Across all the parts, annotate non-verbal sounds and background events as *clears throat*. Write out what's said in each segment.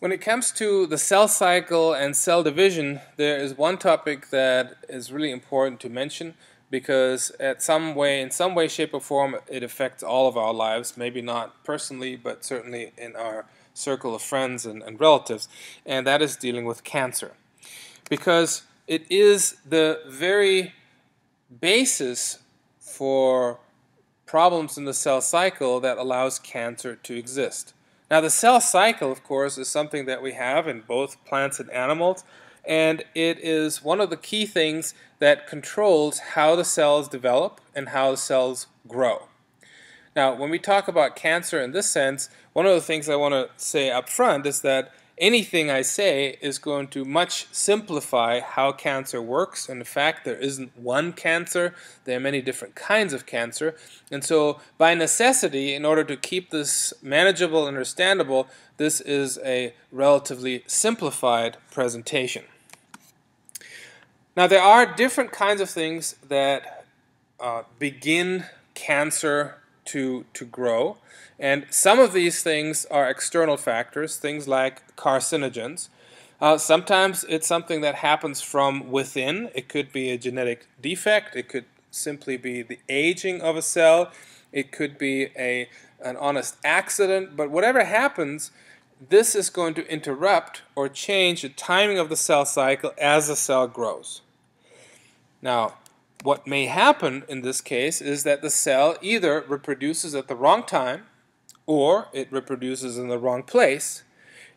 When it comes to the cell cycle and cell division, there is one topic that is really important to mention because at some way, in some way, shape or form, it affects all of our lives. Maybe not personally, but certainly in our circle of friends and, and relatives, and that is dealing with cancer. Because it is the very basis for problems in the cell cycle that allows cancer to exist. Now the cell cycle, of course, is something that we have in both plants and animals, and it is one of the key things that controls how the cells develop and how the cells grow. Now, when we talk about cancer in this sense, one of the things I want to say up front is that anything I say is going to much simplify how cancer works. And in fact, there isn't one cancer, there are many different kinds of cancer. And so, by necessity, in order to keep this manageable and understandable, this is a relatively simplified presentation. Now, there are different kinds of things that uh, begin cancer to, to grow. And some of these things are external factors, things like carcinogens. Uh, sometimes it's something that happens from within. It could be a genetic defect. It could simply be the aging of a cell. It could be a, an honest accident. But whatever happens, this is going to interrupt or change the timing of the cell cycle as the cell grows. Now, what may happen in this case is that the cell either reproduces at the wrong time or it reproduces in the wrong place.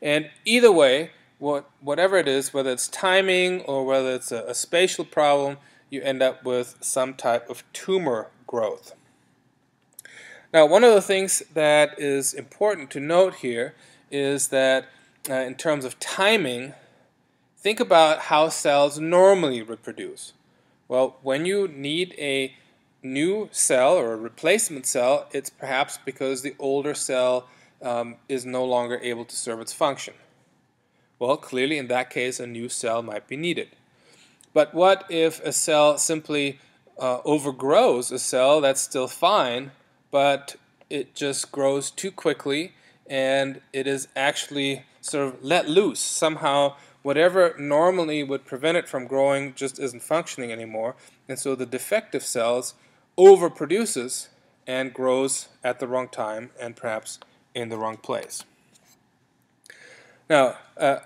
And either way, what, whatever it is, whether it's timing or whether it's a, a spatial problem, you end up with some type of tumor growth. Now, one of the things that is important to note here is that uh, in terms of timing, think about how cells normally reproduce. Well, when you need a new cell or a replacement cell, it's perhaps because the older cell um, is no longer able to serve its function. Well, clearly in that case, a new cell might be needed. But what if a cell simply uh, overgrows a cell that's still fine, but it just grows too quickly and it is actually sort of let loose? Somehow, whatever normally would prevent it from growing just isn't functioning anymore, and so the defective cells overproduces and grows at the wrong time and perhaps in the wrong place. Now, uh,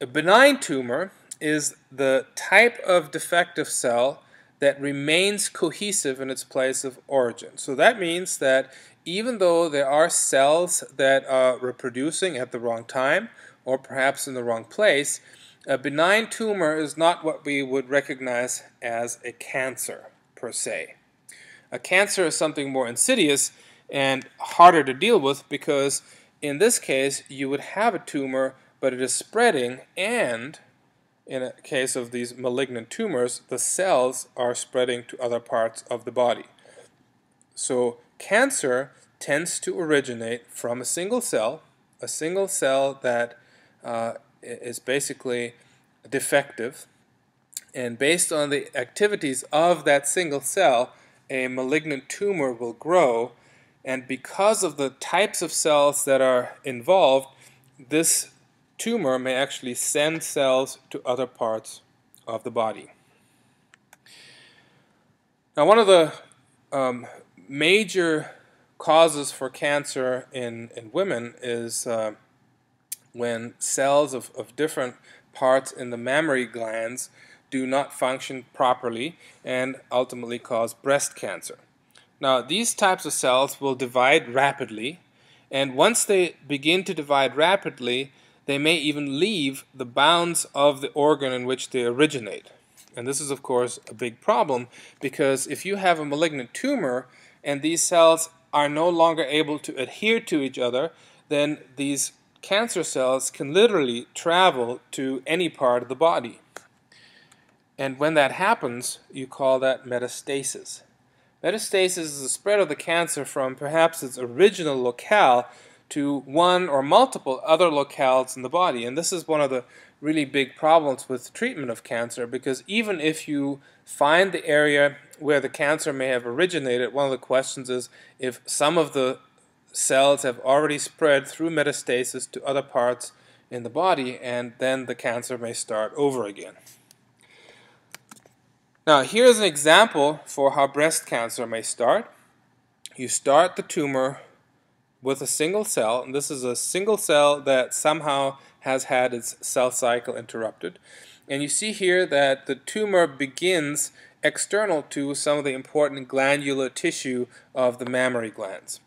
a benign tumor is the type of defective cell that remains cohesive in its place of origin. So that means that even though there are cells that are reproducing at the wrong time or perhaps in the wrong place, a benign tumor is not what we would recognize as a cancer per se. A cancer is something more insidious and harder to deal with because in this case you would have a tumor but it is spreading and in a case of these malignant tumors the cells are spreading to other parts of the body. So cancer tends to originate from a single cell, a single cell that uh, is basically defective and based on the activities of that single cell a malignant tumor will grow, and because of the types of cells that are involved, this tumor may actually send cells to other parts of the body. Now, one of the um, major causes for cancer in, in women is uh, when cells of, of different parts in the mammary glands do not function properly and ultimately cause breast cancer. Now, these types of cells will divide rapidly, and once they begin to divide rapidly, they may even leave the bounds of the organ in which they originate. And this is, of course, a big problem because if you have a malignant tumor and these cells are no longer able to adhere to each other, then these cancer cells can literally travel to any part of the body. And when that happens, you call that metastasis. Metastasis is the spread of the cancer from perhaps its original locale to one or multiple other locales in the body. And this is one of the really big problems with treatment of cancer because even if you find the area where the cancer may have originated, one of the questions is if some of the cells have already spread through metastasis to other parts in the body, and then the cancer may start over again. Now, here's an example for how breast cancer may start. You start the tumor with a single cell, and this is a single cell that somehow has had its cell cycle interrupted. And you see here that the tumor begins external to some of the important glandular tissue of the mammary glands.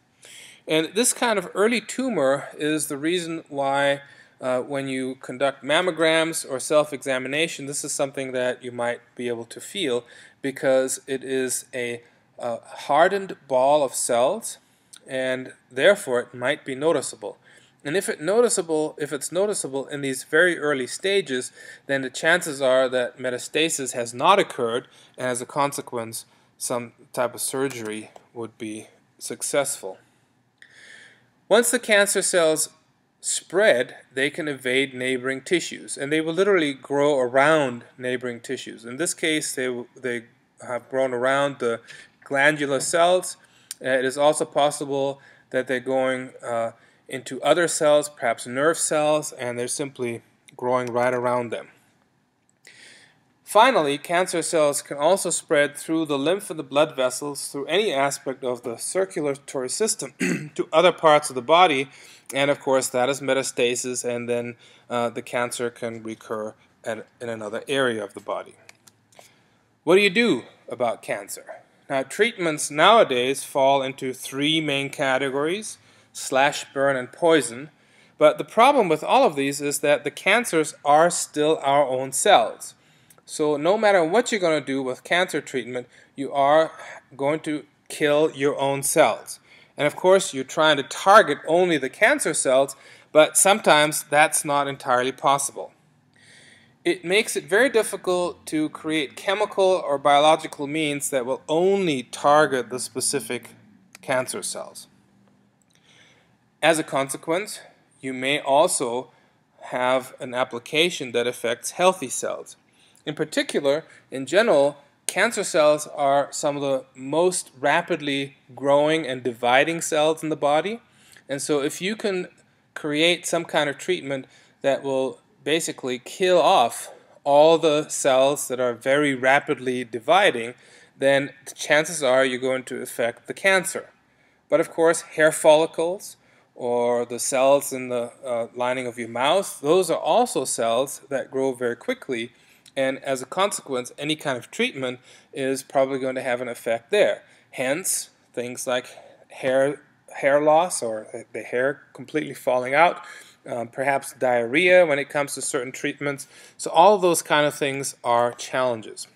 And this kind of early tumor is the reason why uh, when you conduct mammograms or self-examination, this is something that you might be able to feel because it is a, a hardened ball of cells and therefore it might be noticeable. And if it noticeable, if it's noticeable in these very early stages, then the chances are that metastasis has not occurred, and as a consequence, some type of surgery would be successful. Once the cancer cells spread, they can evade neighboring tissues, and they will literally grow around neighboring tissues. In this case, they they have grown around the glandular cells. Uh, it is also possible that they're going uh, into other cells, perhaps nerve cells, and they're simply growing right around them. Finally, cancer cells can also spread through the lymph and the blood vessels through any aspect of the circulatory system *clears throat* to other parts of the body, and of course that is metastasis, and then uh, the cancer can recur at, in another area of the body. What do you do about cancer? Now, treatments nowadays fall into three main categories slash burn and poison. But the problem with all of these is that the cancers are still our own cells. So no matter what you're going to do with cancer treatment, you are going to kill your own cells. And of course, you're trying to target only the cancer cells, but sometimes that's not entirely possible. It makes it very difficult to create chemical or biological means that will only target the specific cancer cells. As a consequence, you may also have an application that affects healthy cells. In particular, in general, cancer cells are some of the most rapidly growing and dividing cells in the body. And so if you can create some kind of treatment that will basically kill off all the cells that are very rapidly dividing, then the chances are you're going to affect the cancer. But of course, hair follicles, or the cells in the uh, lining of your mouth, those are also cells that grow very quickly. And as a consequence, any kind of treatment is probably going to have an effect there. Hence, things like hair, hair loss or the hair completely falling out, um, perhaps diarrhea when it comes to certain treatments. So all those kind of things are challenges.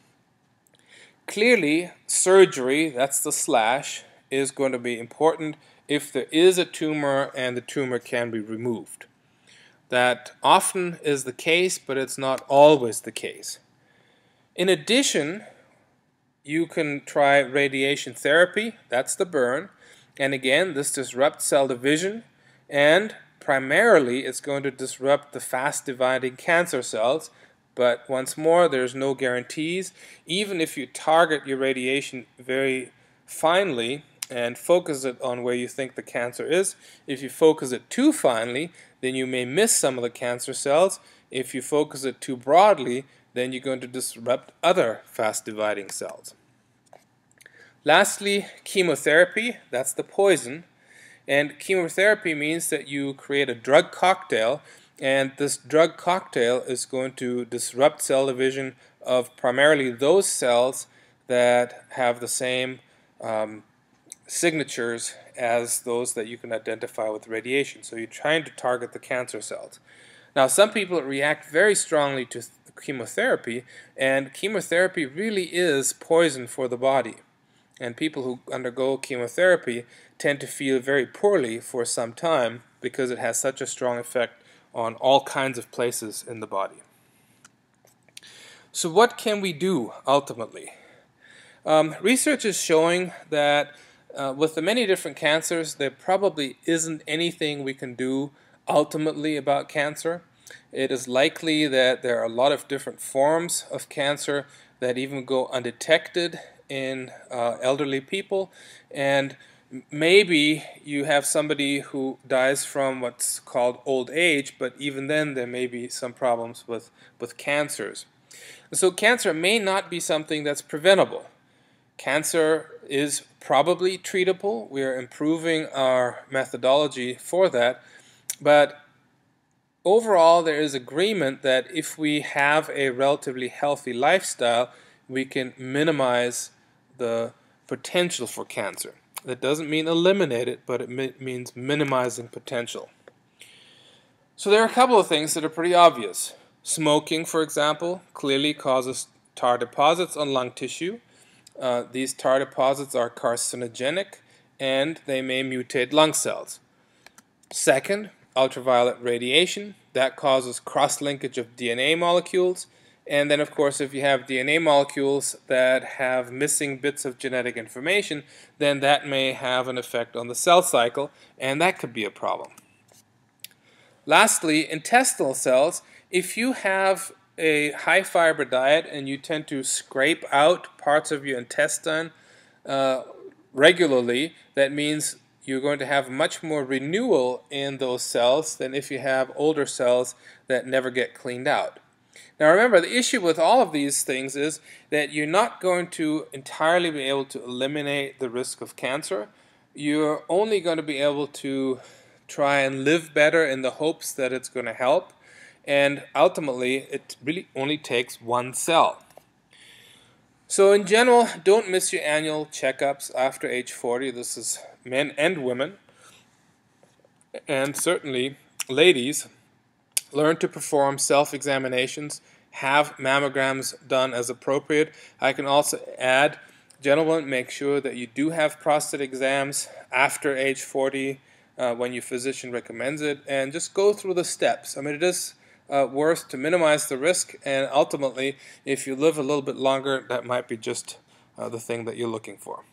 Clearly, surgery, that's the slash, is going to be important if there is a tumor and the tumor can be removed. That often is the case, but it's not always the case. In addition, you can try radiation therapy, that's the burn, and again, this disrupts cell division, and primarily it's going to disrupt the fast dividing cancer cells, but once more, there's no guarantees. Even if you target your radiation very finely, and focus it on where you think the cancer is. If you focus it too finely, then you may miss some of the cancer cells. If you focus it too broadly, then you're going to disrupt other fast dividing cells. Lastly, chemotherapy, that's the poison. And chemotherapy means that you create a drug cocktail, and this drug cocktail is going to disrupt cell division of primarily those cells that have the same um, signatures as those that you can identify with radiation. So you're trying to target the cancer cells. Now, some people react very strongly to chemotherapy, and chemotherapy really is poison for the body. And people who undergo chemotherapy tend to feel very poorly for some time because it has such a strong effect on all kinds of places in the body. So, what can we do ultimately? Um, research is showing that uh, with the many different cancers, there probably isn't anything we can do ultimately about cancer. It is likely that there are a lot of different forms of cancer that even go undetected in uh, elderly people, and maybe you have somebody who dies from what's called old age, but even then there may be some problems with, with cancers. so cancer may not be something that's preventable. Cancer is probably treatable. We are improving our methodology for that. But overall, there is agreement that if we have a relatively healthy lifestyle, we can minimize the potential for cancer. That doesn't mean eliminate it, but it means minimizing potential. So there are a couple of things that are pretty obvious. Smoking, for example, clearly causes tar deposits on lung tissue. Uh, these tar deposits are carcinogenic and they may mutate lung cells. Second, ultraviolet radiation. That causes cross-linkage of DNA molecules and then, of course, if you have DNA molecules that have missing bits of genetic information, then that may have an effect on the cell cycle, and that could be a problem. Lastly, intestinal cells, if you have a high fiber diet and you tend to scrape out parts of your intestine uh, regularly, that means you're going to have much more renewal in those cells than if you have older cells that never get cleaned out. Now remember, the issue with all of these things is that you're not going to entirely be able to eliminate the risk of cancer. You're only going to be able to try and live better in the hopes that it's going to help. And ultimately, it really only takes one cell. So in general, don't miss your annual checkups after age 40. This is men and women. And certainly, ladies, learn to perform self-examinations, have mammograms done as appropriate. I can also add, gentlemen, make sure that you do have prostate exams after age 40 uh, when your physician recommends it, and just go through the steps. I mean, it is uh, worth to minimize the risk, and ultimately, if you live a little bit longer, that might be just uh, the thing that you're looking for.